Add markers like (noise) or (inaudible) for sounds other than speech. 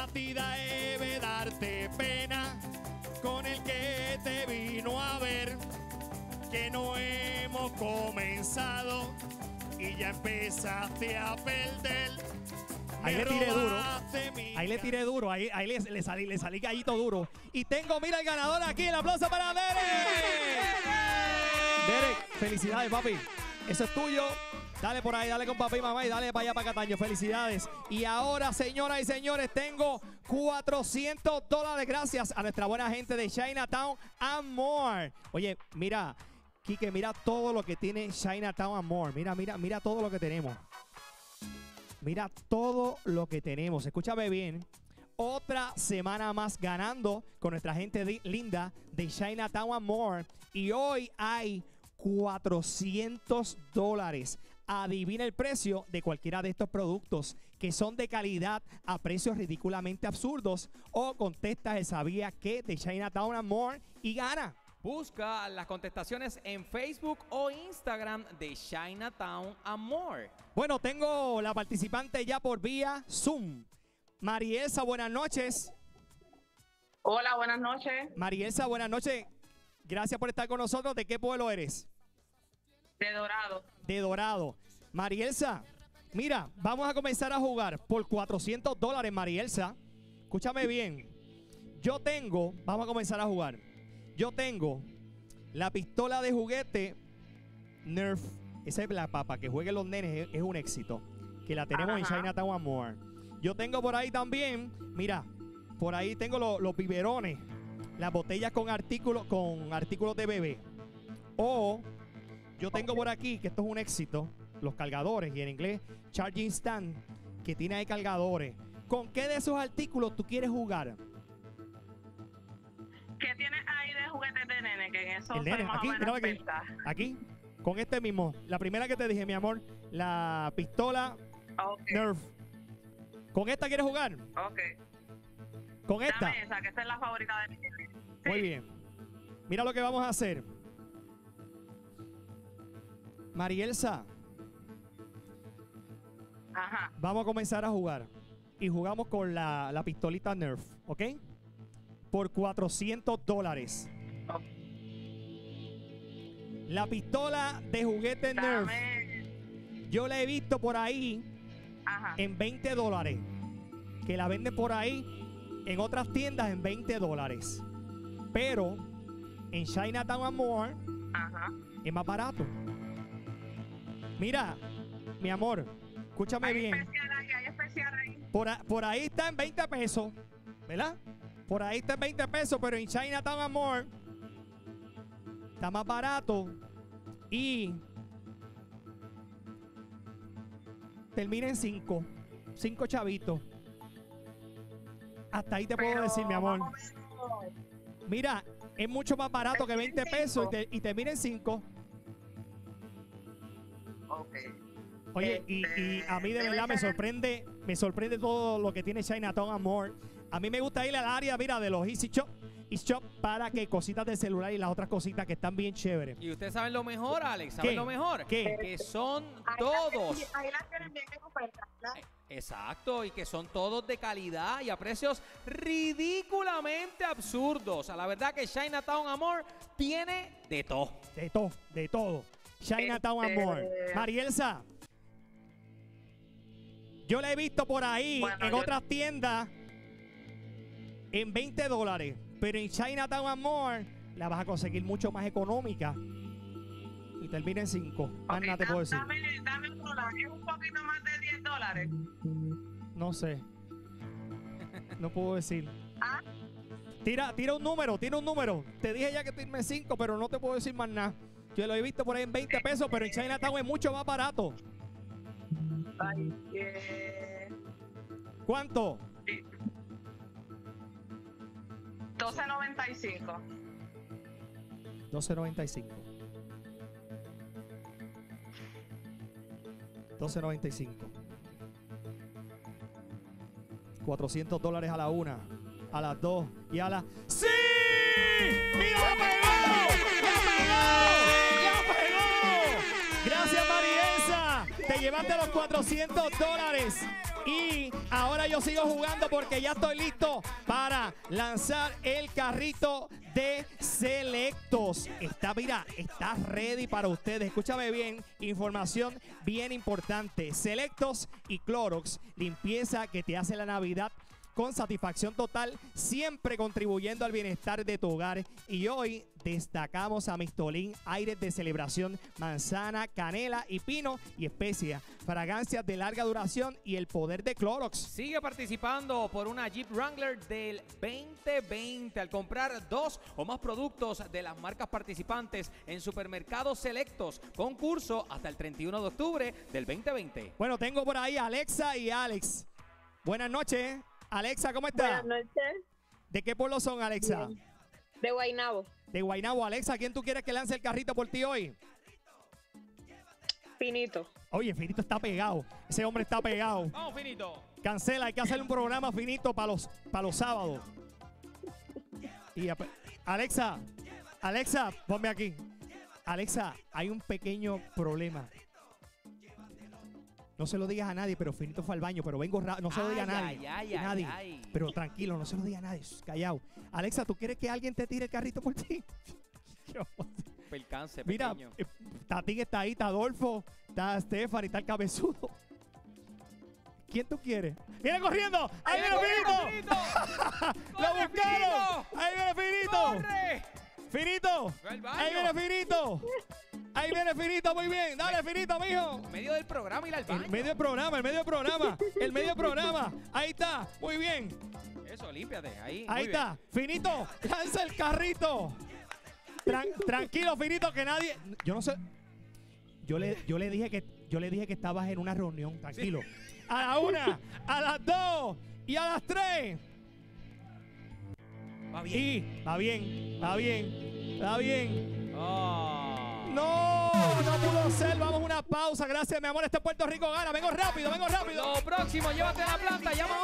A ti debe darte pena con el que te vino a ver. Que no hemos comenzado y ya empezaste a perder. Ahí le tiré duro. Ahí le tiré duro, ahí, ahí le, le salí, le salí gallito duro. Y tengo, mira el ganador aquí, el aplauso para Derek. Derek, felicidades, papi. Eso es tuyo. Dale por ahí, dale con papi y mamá y dale para allá para Cataño. Felicidades. Y ahora, señoras y señores, tengo 400 dólares gracias a nuestra buena gente de Chinatown and More. Oye, mira, Quique, mira todo lo que tiene Chinatown and More. Mira, mira, mira todo lo que tenemos. Mira todo lo que tenemos. Escúchame bien. Otra semana más ganando con nuestra gente linda de Chinatown and More. Y hoy hay 400 dólares. Adivina el precio de cualquiera de estos productos que son de calidad a precios ridículamente absurdos. O contestas el sabía que de Chinatown and More y gana. Busca las contestaciones en Facebook o Instagram de Chinatown Amor. Bueno, tengo la participante ya por vía Zoom. Marielsa, buenas noches. Hola, buenas noches. Marielsa, buenas noches. Gracias por estar con nosotros. ¿De qué pueblo eres? De Dorado. De Dorado. Marielsa, mira, vamos a comenzar a jugar por 400 dólares, Marielsa. Escúchame bien. Yo tengo, vamos a comenzar a jugar. Yo tengo la pistola de juguete Nerf. Esa es la papa, que jueguen los nenes, es, un éxito. Que la tenemos en Ajá. Chinatown Amor. Yo tengo por ahí también, mira, por ahí tengo lo- los biberones, las botellas con artículos, con artículos de bebé. O yo tengo por aquí, que esto es un éxito, los cargadores, y en inglés, charging stand, que tiene ahí cargadores. ¿Con qué de esos artículos tú quieres jugar? ¿Qué tienes ahí de juguetes de nene? Que en eso El nene, más aquí, o menos míralo aquí. con este mismo. La primera que te dije, mi amor, la pistola Nerf. ¿Con esta quieres jugar? ok. ¿Con esta? Dame esa, que esa es la favorita de mi nene. Muy Sí. bien. Mira lo que vamos a hacer. Marielsa, Ajá. vamos a comenzar a jugar. Y jugamos con la, la pistolita Nerf, ¿ok? Por 400 dólares. La pistola de juguete Nerf, yo la he visto por ahí Ajá. en 20 dólares. Que la venden por ahí en otras tiendas en 20 dólares. Pero en Chinatown and More Ajá. es más barato. Mira, mi amor, escúchame Hay bien. especial ahí, hay especial ahí. Por, a- por ahí está en 20 pesos, ¿verdad? Por ahí está en 20 pesos, pero en Chinatown and More está más barato y termina en 5. 5 chavitos. Hasta ahí te puedo Pero decir, mi amor. Mira, es mucho más barato que 20 pesos y, te- y termina en 5. Oye, y, y a mí de verdad me sorprende, me sorprende todo lo que tiene Chinatown Amor. A mí me gusta ir al área, mira, de los Easy Shop, Easy Shop para que cositas del celular y las otras cositas que están bien chéveres. Y ustedes saben lo mejor, Alex. ¿Saben ¿Qué? lo mejor? ¿Qué? Que son Ahí todos. Ahí las tienen bien en oferta. ¿verdad? Exacto, y que son todos de calidad y a precios ridículamente absurdos. A la verdad que Chinatown Amor tiene de todo. De todo, de todo. Chinatown Este- Amor. Marielsa, yo la he visto por ahí Bueno, en yo- otras tiendas en 20 dólares, pero en Chinatown Amor la vas a conseguir mucho más económica y termina en 5. Más Ok, nada te puedo decir. Dame, dame un dólar. Es un poquito más de 10 dólares. No sé. No puedo decir. Ah. Tira, tira un número, tira un número. Te dije ya que firme 5, pero no te puedo decir más nada. Yo lo he visto por ahí en 20 pesos, pero en Chinatown es mucho más barato. Ay, eh, ¿Cuánto? 12.95. 12.95. 12.95. 400 dólares a la una, a las dos y a la... ¡Sí! ¡Mira, pegó! Gracias, Marielsa. Te llevaste los 400 dólares. Y ahora yo sigo jugando porque ya estoy listo para lanzar el carrito de Selectos. Está, mira, está ready para ustedes. Escúchame bien, información bien importante. Selectos y Clorox, limpieza que te hace la Navidad con satisfacción total, siempre contribuyendo al bienestar de tu hogar. Y hoy destacamos a Mistolín, aires de celebración, manzana, canela y pino y especia, fragancias de larga duración y el poder de Clorox. Sigue participando por una Jeep Wrangler del 2020 al comprar dos o más productos de las marcas participantes en supermercados selectos. Concurso hasta el 31 de octubre del 2020. Bueno, tengo por ahí a Alexa y Alex. Buenas noches. Alexa, ¿cómo está? Buenas noches. ¿De qué pueblo son, Alexa? Bien. De Guaynabo. De Guaynabo. Alexa, ¿quién tú quieres que lance el carrito por ti hoy? Finito. Oye, Finito está pegado. Ese hombre está pegado. Vamos, finito. Cancela, hay que hacer un programa finito para los, para los sábados. Y Alexa, Alexa, ponme aquí. Alexa, hay un pequeño problema. No se lo digas a nadie, pero Finito fue al baño, pero vengo ra- No se lo diga a Ay, nadie. ay, ay, nadie. ay. Pero tranquilo, no se lo diga a nadie. Callado. Alexa, ¿tú quieres que alguien te tire el carrito por ti? (laughs) Yo- Percance Mira, pequeño. eh, Tatín está ahí, está Adolfo, está Stephanie, está el cabezudo. ¿Quién tú quieres? ¡Viene corriendo! ¡Ahí viene Finito! (laughs) ¡Lo ¡Corre, buscaron! ¡Ahí viene Finito! ¡Corre! ¡Finito! ¡Ahí viene Finito! (laughs) ¡Ahí viene Finito! ¡Muy bien! ¡Dale, Finito, mijo! En medio del programa y al baño. El medio del programa, el medio del programa, el medio del programa. Ahí está, muy bien. Eso, límpiate. Ahí. Ahí muy bien. está. Finito, lanza el carrito. Tran- tranquilo, Finito, que nadie. Yo no sé. Yo le, yo le dije que yo le dije que estabas en una reunión, tranquilo. A la una, a las dos y a las tres. Va bien. Y va bien, va bien, va bien. Ah. No, no pudo ser. Vamos a una pausa. Gracias, mi amor. Este Puerto Rico gana. Vengo rápido, vengo rápido. Lo próximo, llévate la planta. Llama